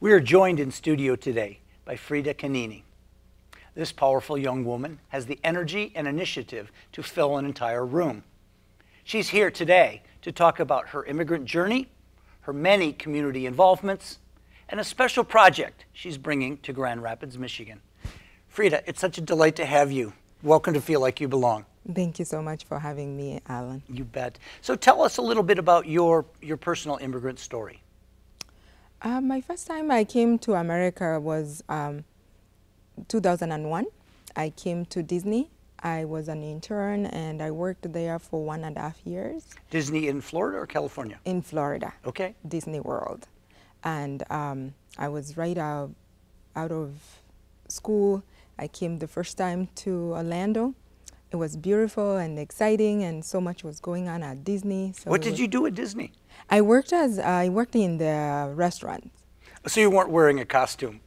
We are joined in studio today by Fridah Kanini. This powerful young woman has the energy and initiative to fill an entire room. She's here today to talk about her immigrant journey, her many community involvements, and a special project she's bringing to Grand Rapids, Michigan. Fridah, it's such a delight to have you. Welcome to Feel Like You Belong. Thank you so much for having me, Alan. You bet. So tell us a little bit about your, your personal immigrant story. Uh, my first time I came to America was um, 2001. I came to Disney. I was an intern and I worked there for one and a half years. Disney in Florida or California? In Florida. Okay. Disney World. And um, I was right out, out of school. I came the first time to Orlando. It was beautiful and exciting, and so much was going on at Disney. So what did you do at Disney? I worked as I worked in the restaurant. So you weren't wearing a costume?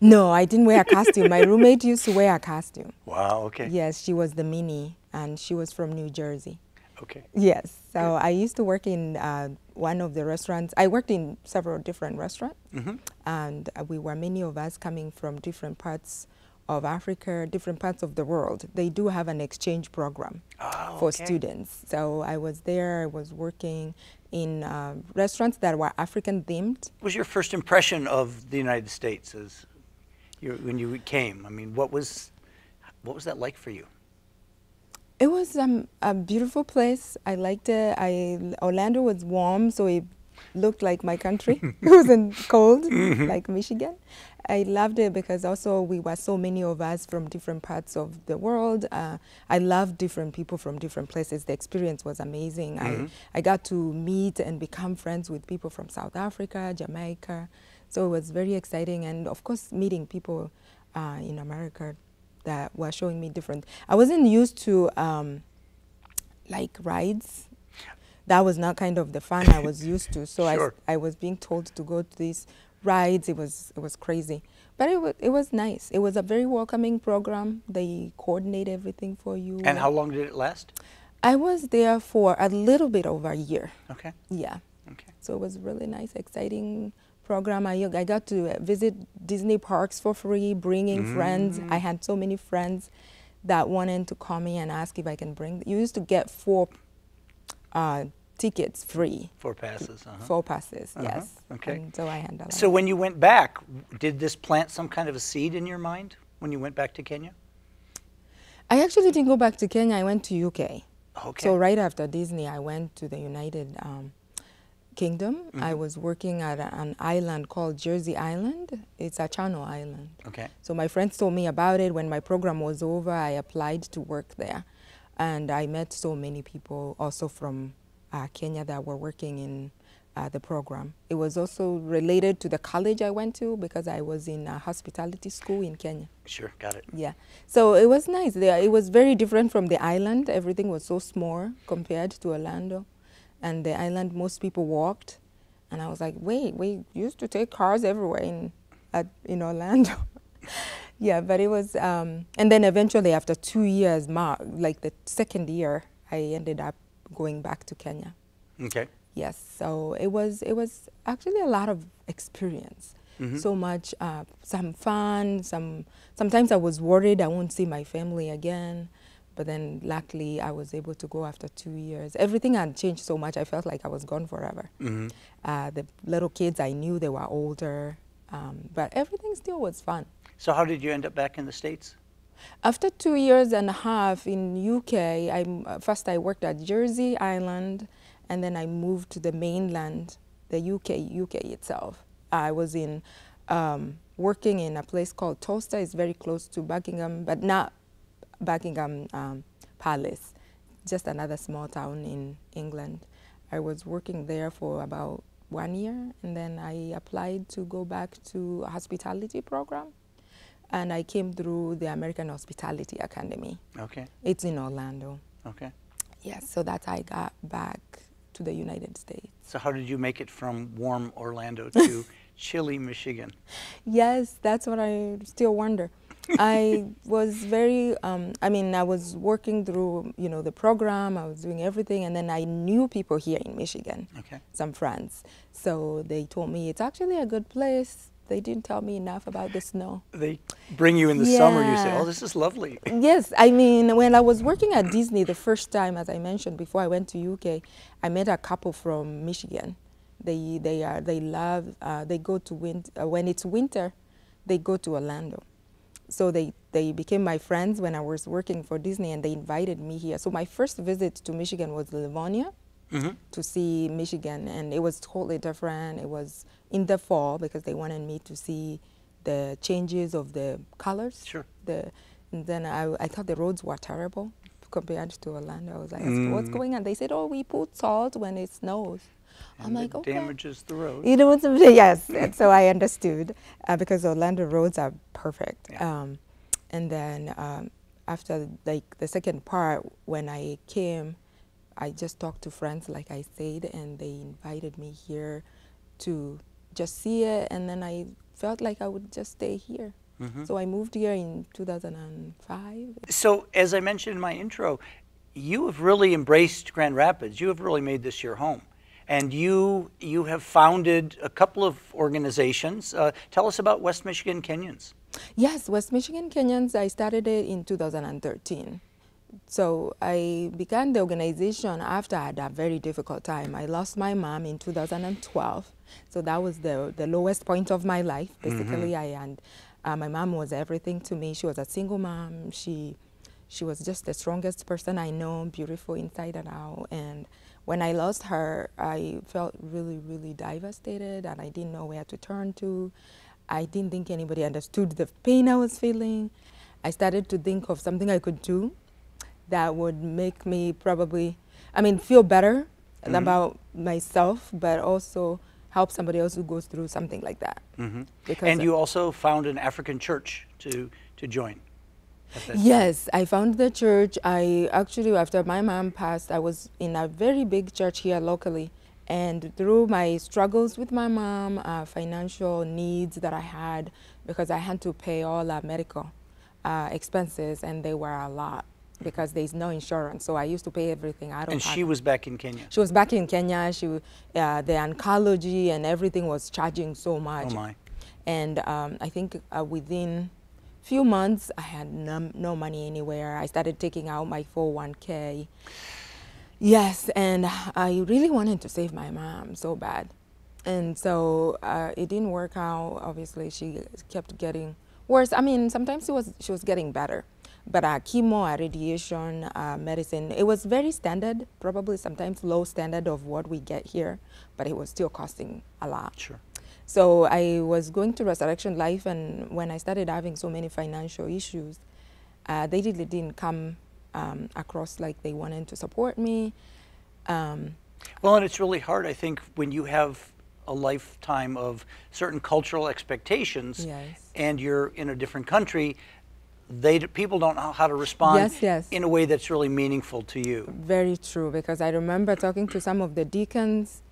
No, I didn't wear a costume. My roommate used to wear a costume. Wow. Okay. Yes, she was the mini, and she was from New Jersey. Okay. Yes. So Good. I used to work in uh, one of the restaurants. I worked in several different restaurants, mm -hmm. and uh, we were many of us coming from different parts of Africa, different parts of the world, they do have an exchange program oh, for okay. students. So I was there, I was working in uh, restaurants that were African themed. What was your first impression of the United States as you, when you came? I mean, what was, what was that like for you? It was um, a beautiful place. I liked it. I, Orlando was warm, so it looked like my country. it wasn't cold mm -hmm. like Michigan. I loved it because also we were so many of us from different parts of the world. Uh, I loved different people from different places. The experience was amazing. Mm -hmm. I, mm-hmm. I got to meet and become friends with people from South Africa, Jamaica. So it was very exciting. And of course, meeting people uh, in America that were showing me different. I wasn't used to um, like rides that was not kind of the fun I was used to. So sure. I, I was being told to go to these rides. It was it was crazy, but it was it was nice. It was a very welcoming program. They coordinate everything for you. And how long did it last? I was there for a little bit over a year. Okay. Yeah. Okay. So it was really nice, exciting program. I, I got to visit Disney parks for free, bringing mm. friends. I had so many friends that wanted to call me and ask if I can bring. You used to get four uh, tickets free. Four passes. Uh -huh. Four passes. Uh -huh. Yes. Okay. And so I handled. So when you went back, did this plant some kind of a seed in your mind when you went back to Kenya? I actually didn't go back to Kenya. I went to UK. Okay. So right after Disney, I went to the United um, Kingdom. Mm -hmm. I was working at a, an island called Jersey Island. It's a Channel Island. Okay. So my friends told me about it. When my program was over, I applied to work there. And I met so many people also from uh, Kenya that were working in uh, the program. It was also related to the college I went to because I was in a hospitality school in Kenya. Sure, got it. Yeah. So it was nice. It was very different from the island. Everything was so small compared to Orlando. And the island, most people walked. And I was like, wait, we used to take cars everywhere in, at, in Orlando. yeah, but it was, um, and then eventually after two years, like the second year, I ended up going back to Kenya. Okay. Yes, so it was it was actually a lot of experience. Mm -hmm. So much, uh, some fun. Some sometimes I was worried I won't see my family again, but then luckily I was able to go after two years. Everything had changed so much. I felt like I was gone forever. Mm -hmm. uh, the little kids I knew they were older, um, but everything still was fun. So how did you end up back in the states? After two years and a half in UK, I, first I worked at Jersey Island, and then I moved to the mainland, the UK, UK itself. I was in um, working in a place called Towcester. It's very close to Buckingham, but not Buckingham um, Palace, just another small town in England. I was working there for about one year, and then I applied to go back to a hospitality program and I came through the American Hospitality Academy. Okay. It's in Orlando. Okay. Yes, so that's how I got back to the United States. So how did you make it from warm Orlando to chilly Michigan? Yes, that's what I still wonder. I was very, um, I mean, I was working through, you know, the program, I was doing everything, and then I knew people here in Michigan, okay. some friends. So they told me it's actually a good place they didn't tell me enough about the snow. They bring you in the summer and you say, oh, this is lovely. Yes, I mean, when I was working at Disney the first time, as I mentioned before I went to UK, I met a couple from Michigan. They they are they love uh, they go to win uh, when it's winter, they go to Orlando. So they they became my friends when I was working for Disney, and they invited me here. So my first visit to Michigan was Livonia Mhm. to see Michigan, and it was totally different. It was in the fall because they wanted me to see the changes of the colors. Sure. The and then I, I thought the roads were terrible compared to Orlando. I was like, what's Mm. going on? They said, oh, we put salt when it snows. I'm And like, it okay. damages the road. You know what's yes, and so I understood uh, because Orlando roads are perfect. Yeah. Um, and then um, after like the second part, when I came, I just talked to friends, like I said, and they invited me here to just see it, and then I felt like I would just stay here. Mhm. So I moved here in 2005. So, as I mentioned in my intro, you have really embraced Grand Rapids. You have really made this your home. And you, you have founded a couple of organizations. Uh, tell us about West Michigan Kenyans. Yes, West Michigan Kenyans, I started it in 2013. So I began the organization after I had a very difficult time. I lost my mom in 2012. So that was the, the lowest point of my life. Basically, I and uh, my mom was everything to me. She was a single mom. She she was just the strongest person I know, beautiful inside and out. And when I lost her, I felt really, really devastated, and I didn't know where to turn to. I didn't think anybody understood the pain I was feeling. I started to think of something I could do that would make me probably, I mean, feel better Mhm. about myself, but also help somebody else who goes through something like that. Mhm. Because And you also found an African church to, to join. time. Yes, I found the church. I actually, after my mom passed, I was in a very big church here locally. And through my struggles with my mom, uh, financial needs that I had, because I had to pay all our medical uh, expenses, and they were a lot because there's no insurance. So I used to pay everything out of And she was back in Kenya. She was back in Kenya. She, uh, the oncology and everything was charging so much. Oh, my. And um, I think uh, within few months, I had no, no money anywhere. I started taking out my 401k. Yes, and I really wanted to save my mom so bad. And so uh, it didn't work out. Obviously, she kept getting worse. I mean, sometimes she was she was getting better, but uh, chemo, uh, radiation, uh, medicine, it was very standard. Probably sometimes low standard of what we get here, but it was still costing a lot. Sure. So I was going to Resurrection Life, and when I started having so many financial issues, uh, they really didn't come um, across like they wanted to support me. Um, Well, and it's really hard, I think, when you have a lifetime of certain cultural expectations Yes. and you're in a different country, they people don't know how to respond Yes, yes. in a way that's really meaningful to you. very true, because I remember talking to some of the deacons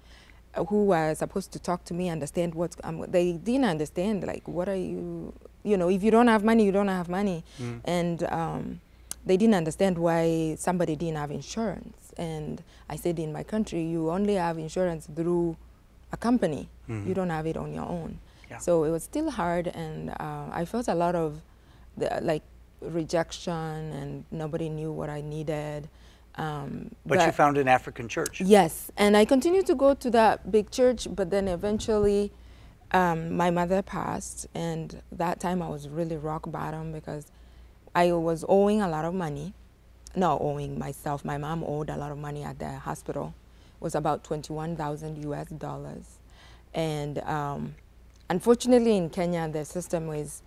uh, who were supposed to talk to me, understand what Um, they didn't understand, like, what are you? You know, if you don't have money, you don't have money, Mm. and um, they didn't understand why somebody didn't have insurance. And I said, in my country, you only have insurance through a company. Mhm. You don't have it on your own. Yeah. So it was still hard, and uh, I felt a lot of the, like rejection, and nobody knew what I needed. Um, But, you found an African church. Yes, and I continued to go to that big church, but then eventually um, my mother passed, and that time I was really rock bottom because I was owing a lot of money. Not owing myself, my mom owed a lot of money at the hospital. It was about 21,000 US dollars. And um, unfortunately, in Kenya, the system is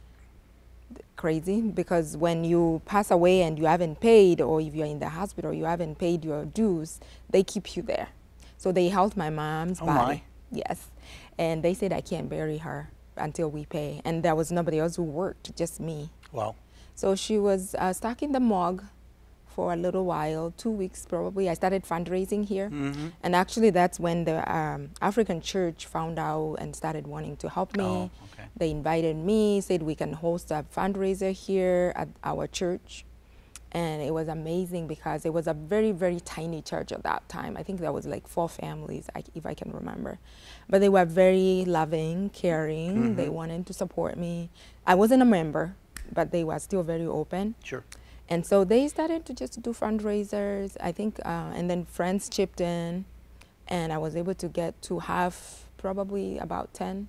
crazy because when you pass away and you haven't paid, or if you're in the hospital, you haven't paid your dues, they keep you there. So they held my mom's Oh, body. my. Yes. And they said I can't bury her until we pay. And there was nobody else who worked, just me. Wow. So she was uh, stuck in the morgue for a little while, two weeks probably. I started fundraising here. hmm And actually, that's when the um, African church found out and started wanting to help me. Oh, okay. They invited me, said we can host a fundraiser here at our church. and it was amazing because it was a very very tiny church at that time i think there was like four families if i can remember but they were very loving caring they wanted to support me i wasn't a member but they were still very open Sure. And so they started to just do fundraisers i think uh, and then friends chipped in and i was able to get to half probably about 10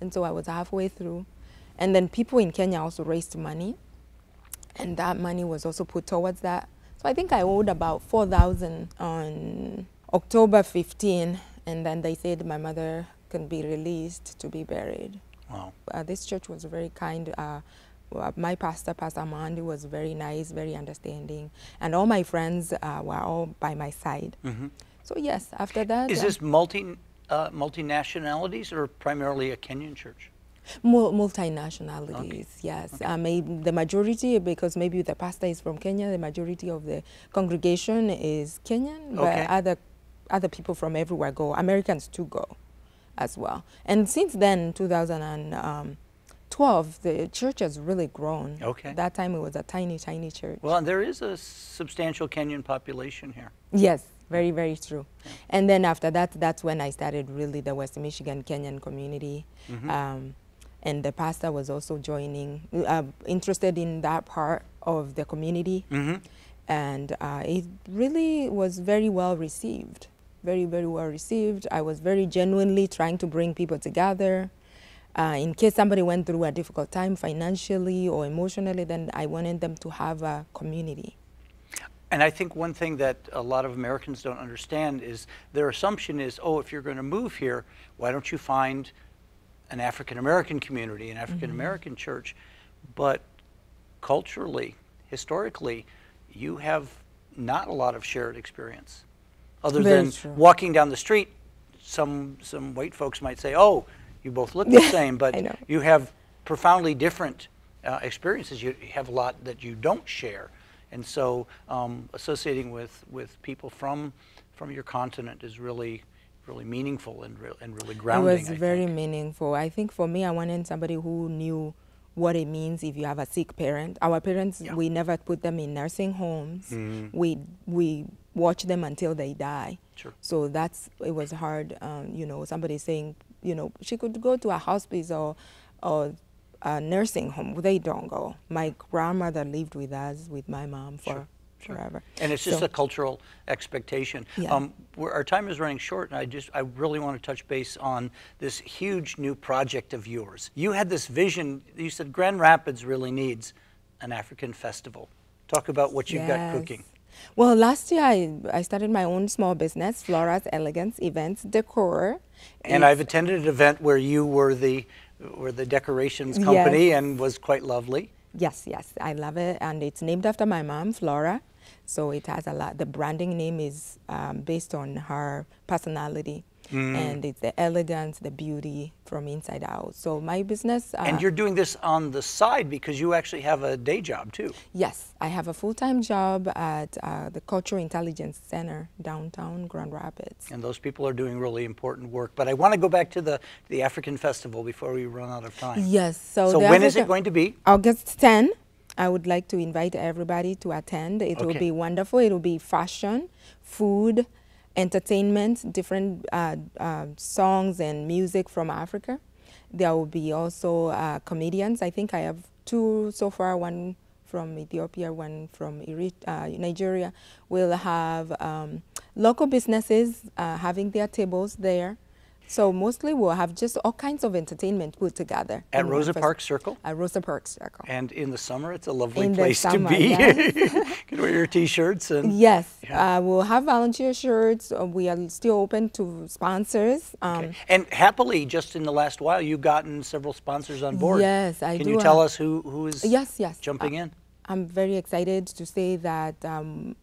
and so i was halfway through and then people in kenya also raised money and that money was also put towards that. So I think I owed about 4,000 on October 15, and then they said my mother can be released to be buried. Wow. Uh, this church was very kind. Uh, my pastor, Pastor Mandy, was very nice, very understanding, and all my friends uh, were all by my side. So yes, after that, Is uh, this multi uh, multinationalities or primarily a Kenyan church? Mul- multinationalities, yes. Uh, maybe the majority, because maybe the pastor is from Kenya, the majority of the congregation is Kenyan, but Okay. other other people from everywhere go. Americans too go, as well. And since then, 2012, the church has really grown. Okay. That time it was a tiny, tiny church. Well, and there is a substantial Kenyan population here. Yes, very, very true. And then after that, that's when I started really the West Michigan Kenyan community. Um, and the pastor was also joining, uh, interested in that part of the community. And uh, it really was very well received. Very, very well received. I was very genuinely trying to bring people together. Uh, in case somebody went through a difficult time financially or emotionally, then I wanted them to have a community. And I think one thing that a lot of Americans don't understand is their assumption is, oh, if you're going to move here, why don't you find an African American community, an African American church? But culturally, historically, you have not a lot of shared experience. Other Very than true. walking down the street, some some white folks might say, "Oh, you both look the same," but you have profoundly different uh, experiences. You have a lot that you don't share, and so um, associating with with people from from your continent is really really meaningful and re- and really grounding. It was I very think. meaningful. I think for me, I wanted somebody who knew what it means if you have a sick parent. Our parents, Yeah. we never put them in nursing homes. Mhm. We we watch them until they die. Sure. So that's it was hard. Um, you know, somebody saying, you know, she could go to a hospice or or a nursing home. They don't go. My grandmother lived with us, with my mom for Sure, sure. forever. And it's just So- a cultural expectation. Yeah. Um, we're, our time is running short, and I just I really want to touch base on this huge new project of yours. You had this vision. You said Grand Rapids really needs an African festival. Talk about what you've got cooking. Yes. Well, last year I, I started my own small business, Flora's Elegance Events Decor. And I've attended an event where you were the were the decorations Yes. company and was quite lovely. Yes, yes, I love it, and it's named after my mom, Flora. So it has a lot. The branding name is um, based on her personality, Mm. and it's the elegance, the beauty from inside out. So my business. Uh, and you're doing this on the side because you actually have a day job too. Yes, I have a full-time job at uh, the Cultural Intelligence Center downtown Grand Rapids. And those people are doing really important work. But I want to go back to the, the African festival before we run out of time. Yes. So, So when is it going to be? August 10. I would like to invite everybody to attend. It will be wonderful. It will be fashion, food, entertainment, different uh, uh, songs and music from Africa. There will be also uh, comedians. I think I have two so far. One from Ethiopia, one from uh, Nigeria. We'll have um, local businesses uh, having their tables there. So mostly we'll have just all kinds of entertainment put together At Rosa Parks Circle? At Rosa Parks Circle. And in the summer, it's a lovely In place summer, to be. yes. you can wear your t-shirts and Yes, Yeah. uh, we'll have volunteer shirts. Uh, we are still open to sponsors. Um, Okay. And happily, just in the last while, you've gotten several sponsors on board. Yes, I Can do you tell have- us who, who is Yes, yes. jumping Uh, in? I'm very excited to say that um,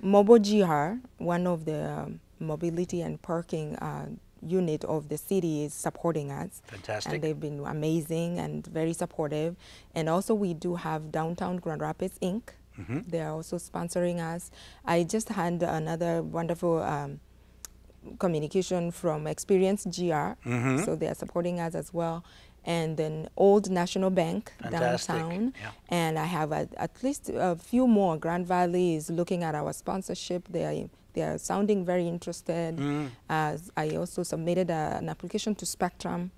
Mobile GR, one of the um, mobility and parking uh, unit of the city, is supporting us. Fantastic. And they've been amazing and very supportive. And also, we do have Downtown Grand Rapids Inc. Mm-hmm. They are also sponsoring us. I just had another wonderful. Um, communication from Experience GR, Mhm. so they are supporting us as well. and then Old National Bank Fantastic, downtown. yeah. And I have a, at least a few more. Grand Valley is looking at our sponsorship. They are, they are sounding very interested. Mm. As I also submitted a, an application to Spectrum.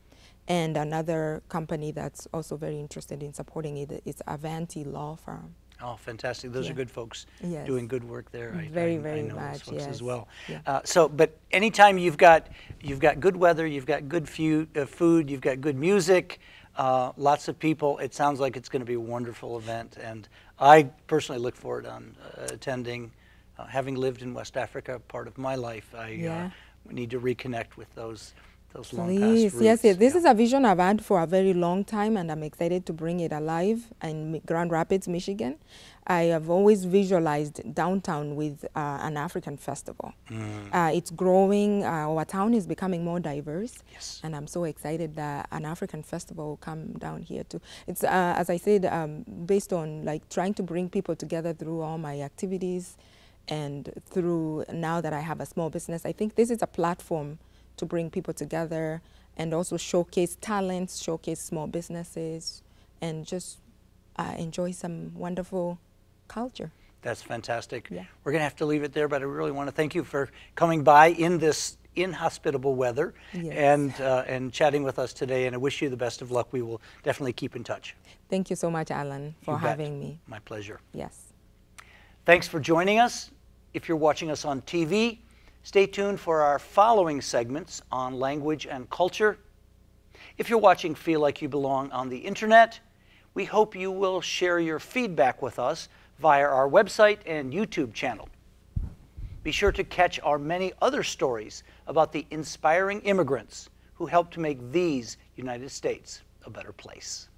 And another company that's also very interested in supporting it. it is Avanti Law Firm. Oh, fantastic. Those are good folks Yes. doing good work there. I, Very, I, very I know much, those folks as well. Yeah. Uh, so, but anytime you've got you've got good weather, you've got good fu- uh, food, you've got good music, uh, lots of people. It sounds like it's going to be a wonderful event, and I personally look forward on uh, attending. Uh, having lived in West Africa part of my life, I Yeah. uh, need to reconnect with those those long Please, past roots. yes, yes. This Yeah. is a vision I've had for a very long time, and I'm excited to bring it alive in Grand Rapids, Michigan. I have always visualized downtown with uh, an African festival. Mm. Uh, it's growing. Uh, our town is becoming more diverse, Yes. and I'm so excited that an African festival will come down here too. It's uh, as I said, um, based on like trying to bring people together through all my activities, and through now that I have a small business, I think this is a platform to bring people together and also showcase talents, showcase small businesses, and just uh, enjoy some wonderful culture. That's fantastic. Yeah. We're going to have to leave it there, but I really want to thank you for coming by in this inhospitable weather Yes. and uh, and chatting with us today. And I wish you the best of luck. We will definitely keep in touch. Thank you so much, Alan, for You bet. having me. My pleasure. Yes. Thanks for joining us. If you're watching us on TV, stay tuned for our following segments on language and culture. If you're watching Feel Like You Belong on the internet, we hope you will share your feedback with us via our website and YouTube channel. Be sure to catch our many other stories about the inspiring immigrants who helped to make these United States a better place.